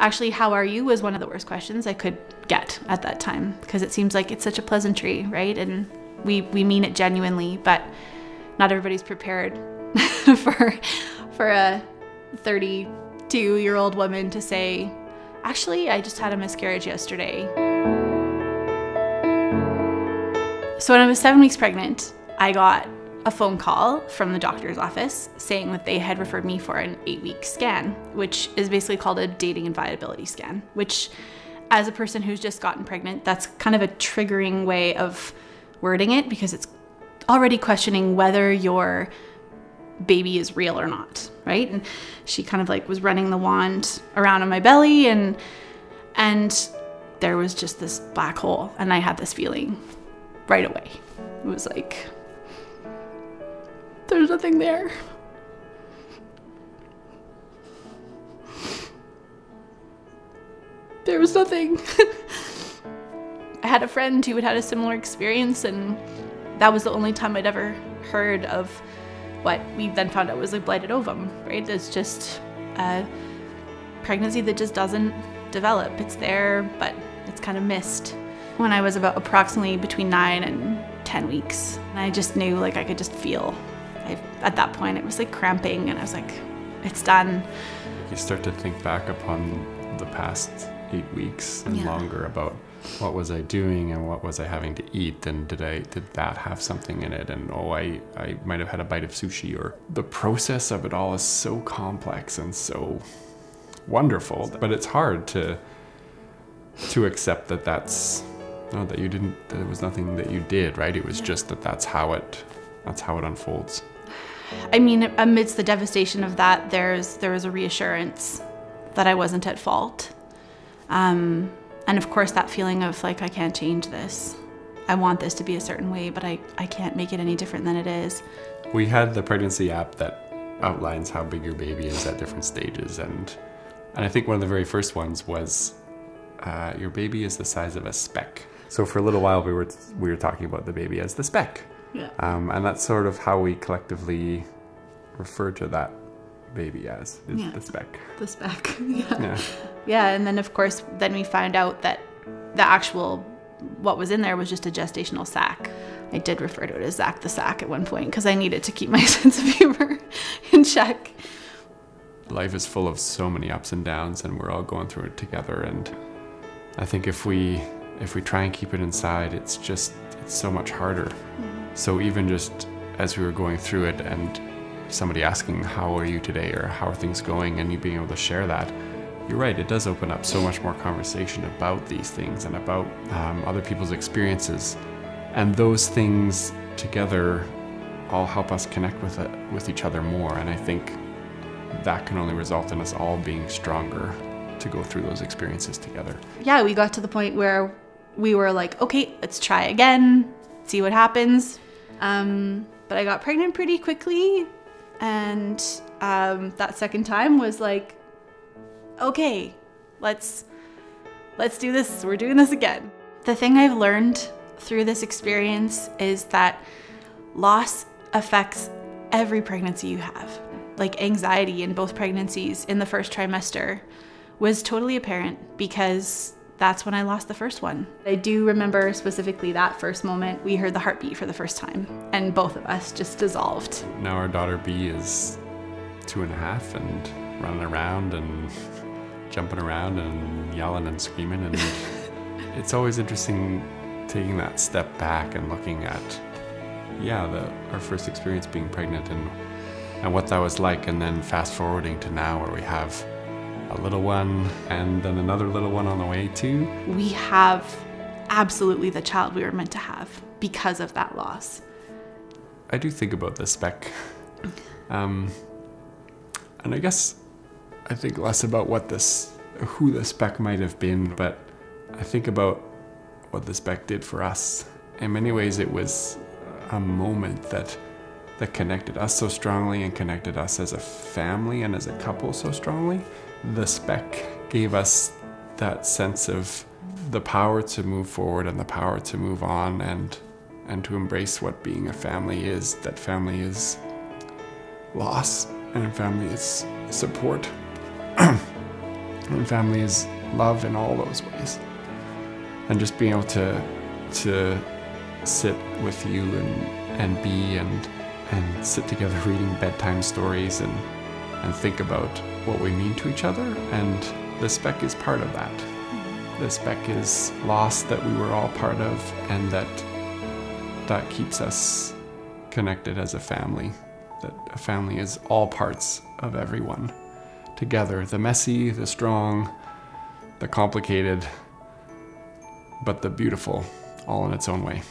Actually, how are you was one of the worst questions I could get at that time because it seems like it's such a pleasantry, right? And we, we mean it genuinely, but not everybody's prepared for, for a 32 year old woman to say, actually, I just had a miscarriage yesterday. So when I was seven weeks pregnant, I got a phone call from the doctor's office saying that they had referred me for an eight week scan, which is basically called a dating and viability scan, which, as a person who's just gotten pregnant, that's kind of a triggering way of wording it because it's already questioning whether your baby is real or not, right? And she kind of like was running the wand around on my belly and and there was just this black hole and I had this feeling right away. It was like there's nothing there. There was nothing. I had a friend who had had a similar experience, and that was the only time I'd ever heard of what we then found out was a blighted ovum, right? It's just a pregnancy that just doesn't develop. It's there, but it's kind of missed. When I was about approximately between nine and 10 weeks, and I just knew like I could just feel I, at that point it was like cramping and I was like, it's done. You start to think back upon the past eight weeks and yeah. longer about what was I doing and what was I having to eat and did I did that have something in it and oh I, I might have had a bite of sushi or the process of it all is so complex and so wonderful but it's hard to to accept that that's no that you didn't that it was nothing that you did right it was just that that's how it that's how it unfolds I mean, amidst the devastation of that, there's there was a reassurance that I wasn't at fault, um, and of course that feeling of like I can't change this. I want this to be a certain way, but I I can't make it any different than it is. We had the pregnancy app that outlines how big your baby is at different stages, and and I think one of the very first ones was uh, your baby is the size of a speck. So for a little while we were we were talking about the baby as the speck. Yeah. Um, and that's sort of how we collectively refer to that baby as is yeah. the speck. The speck. yeah. yeah. Yeah, and then of course then we find out that the actual what was in there was just a gestational sac. I did refer to it as Zach the sack at one point because I needed to keep my sense of humor in check. Life is full of so many ups and downs and we're all going through it together and I think if we if we try and keep it inside it's just it's so much harder. Mm. So even just as we were going through it and somebody asking, how are you today? Or how are things going? And you being able to share that, you're right, it does open up so much more conversation about these things and about um, other people's experiences. And those things together all help us connect with it, with each other more. And I think that can only result in us all being stronger to go through those experiences together. Yeah, we got to the point where we were like, okay, let's try again see what happens. Um, but I got pregnant pretty quickly, and um, that second time was like, okay, let's let's do this. We're doing this again. The thing I've learned through this experience is that loss affects every pregnancy you have. Like anxiety in both pregnancies in the first trimester was totally apparent because that's when I lost the first one. I do remember specifically that first moment we heard the heartbeat for the first time, and both of us just dissolved. Now our daughter B is two and a half and running around and jumping around and yelling and screaming, and it's always interesting taking that step back and looking at, yeah, the, our first experience being pregnant and and what that was like, and then fast forwarding to now where we have a little one, and then another little one on the way too. We have absolutely the child we were meant to have because of that loss. I do think about the speck. Um, and I guess I think less about what this, who the speck might have been, but I think about what the speck did for us. In many ways, it was a moment that that connected us so strongly and connected us as a family and as a couple so strongly the speck gave us that sense of the power to move forward and the power to move on and and to embrace what being a family is that family is loss and family is support And family is love in all those ways. And just being able to to sit with you and and be and and sit together reading bedtime stories and and think about what we mean to each other and the speck is part of that. The speck is loss that we were all part of and that that keeps us connected as a family. That a family is all parts of everyone together the messy, the strong, the complicated, but the beautiful, all in its own way.